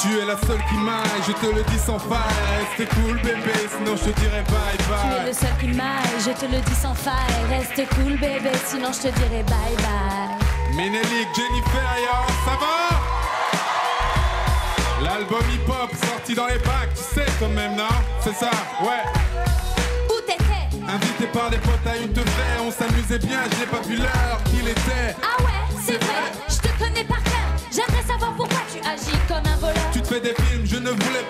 Tu es la seule qui m'aille, je te le dis sans faille. Reste cool bébé, sinon je te dirai bye bye. Tu es le seul qui m'aille, je te le dis sans faille. Reste cool bébé, sinon je te dirai bye bye. Ménélique, Jennifer, yo, ça va? L'album hip-hop sorti dans les bacs, tu sais quand même, non? C'est ça, ouais. Où t'étais? Invité par des potes à une te on s'amusait bien, j'ai pas vu l'heure qu'il était. Ah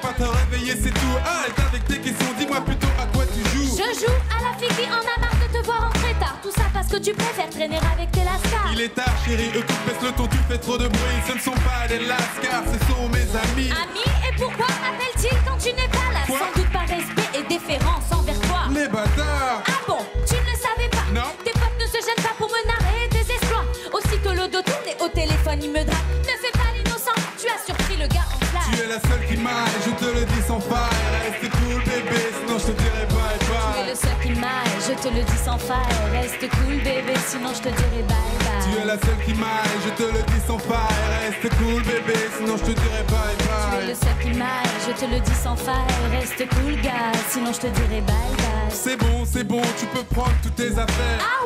pas te réveiller, c'est tout. Arrête avec tes questions, dis-moi plutôt à quoi tu joues? Je joue à la fille qui en a marre de te voir entrer tard. Tout ça parce que tu préfères traîner avec tes lascars. Il est tard, chérie, eux tous baissent le ton, tu fais trop de bruit. Ce ne sont pas des lascars, ce sont mes amis. Ami, et pourquoi m'appelle-t-il quand tu n'es pas là? Quoi? Sans doute par respect et déférence envers toi. Les bâtards Ah bon, tu ne le savais pas Non. Tes potes ne se gênent pas pour me narrer tes exploits. Aussitôt le dos tourné au téléphone, il me drape. En flash. Tu es la seule qui m'aille, je te le dis sans faille. Reste cool bébé, sinon je te dirai bye Tu es bye. le seul qui m'aille, je te le dis sans faille. Reste cool bébé, sinon je te dirai bye bye. Tu es la seule qui m'aille, je te le dis sans faille. Reste cool bébé, sinon je te dirai bye Tu es le bye. seul qui m'aille, je te le dis sans faille. Reste cool gars, sinon je te dirai bye bye. C'est bon, c'est bon, tu peux prendre toutes tes affaires. Ah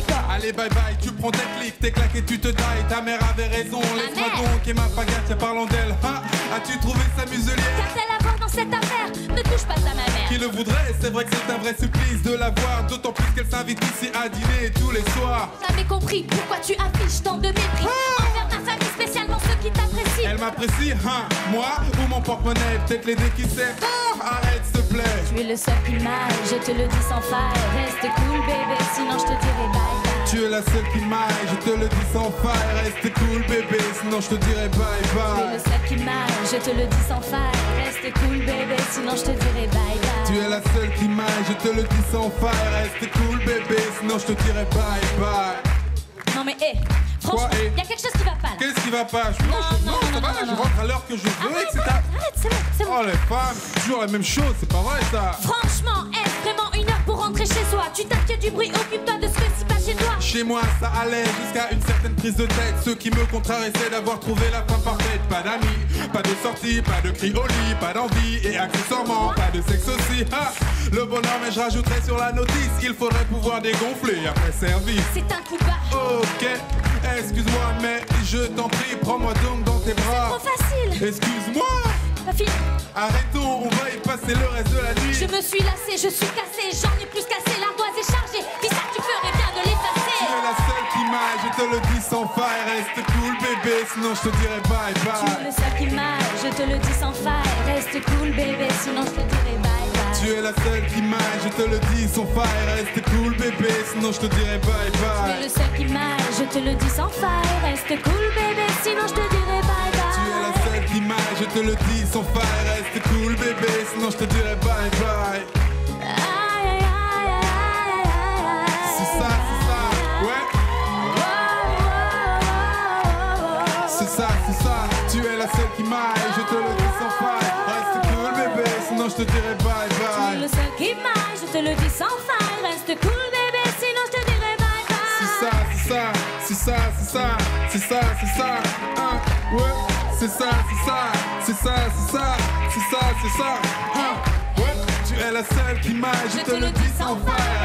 décor Allez bye bye, tu prends tes clics, tes claques et tu te tailles. Ta mère avait raison, laisse-moi donc et ma pagate, parlons d'elle. Hein As-tu trouvé sa muselière Qu'a-t-elle à voir dans cette affaire Ne touche pas à ma mère Qui le voudrait, c'est vrai que c'est un vrai supplice de la voir. D'autant plus qu'elle s'invite ici à dîner tous les soirs. T'avais compris pourquoi tu affiches tant de mépris Envers ma famille, spécialement ceux qui t'apprécient Elle m'apprécie, hein Moi ou mon porte-monnaie Peut-être les dés qui servent. Ah, arrête s'il te plaît. Tu es le seul qui m'aille, je te le dis sans faille Reste cool bébé, sinon je te bye Tu es la seule qui m'aille, je te le dis sans faille. Reste cool bébé, sinon je te dirai bye Tu es bye. le seul qui m'aille, je te le dis sans faille Reste cool bébé, sinon je te dirai bye bye Tu es la seule qui m'aille, je te le dis sans faille. Reste cool bébé, sinon je te dirai bye bye. Non mais hé, franchement, Quoi, hé y a quelque chose qui va pas là. Qu'est-ce qui va pas? Je Non, je- rentre à l'heure que je veux, Arrête, etc. arrête, arrête, c'est bon, c'est bon. Oh les femmes, toujours la même chose, c'est pas vrai ça. Franchement, est vraiment une heure pour rentrer chez soi? Tu t'inquiètes du bruit, occupe-toi de ce que c'est pas chez toi Chez moi, ça allait jusqu'à une certaine prise de tête. Ceux qui me contrarient, c'est d'avoir trouvé la femme parfaite. Pas d'amis, pas de sortie, pas de cri au lit, pas d'envie et accessoirement pas de sexe aussi. Ah, le bonheur, mais je rajouterais sur la notice qu'il faudrait pouvoir dégonfler après service. C'est un coup bas, Ok, excuse-moi, mais je t'en prie, prends-moi donc dans tes bras. Excuse-moi, Pas fini. arrêtons, on va y passer le reste de la nuit. Je me suis lassée, je suis cassée, j'en ai plus cassé, l'ardoise est chargée Dis ça, tu ferais bien de Tu es l'effacer la seule qui m'aille, je te le dis sans faille. Reste cool, bébé, sinon je te dirai bye Tu es bye. le seul qui m'aille, je te le dis sans faille Reste cool bébé, sinon je te dirai bye bye Tu es la seule qui m'aille, je te le dis sans faille. Reste cool, bébé, sinon je te dirai bye Tu es bye. le seul qui m'aille, je te le dis sans faille Reste cool bébé, sinon je te dirai te le dis sans faille. Reste cool, bébé, sinon je te dirai bye bye. C'est ça, c'est ça, ouais, c'est ça, c'est ça. Tu es la seule qui m'aille, je te le dis sans faille. Reste cool, bébé, sinon je te dirai bye Tu es bye. le seul qui m'aille, je te le dis sans faille Reste cool bébé, sinon je te dirai bye C'est bye ça, c'est ça, c'est ça, c'est ça, c'est ça, c'est ça, hein, ouais, c'est ça, c'est ça, c'est ça, c'est ça, c'est ça, c'est ça. Hein. Tu es la seule qui m'a, je, te, le dis sans faille.